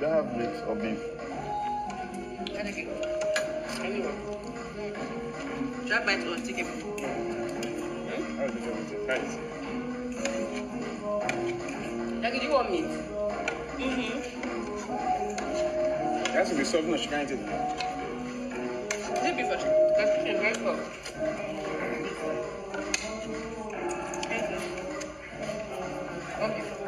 they have meat or beef? Thank you. Should I or take? I don't everything. Nice. You want meat? Mm-hmm. It has to be something that she can't eat. Is it beef or chicken? That's chicken very full. Thank you. Okay.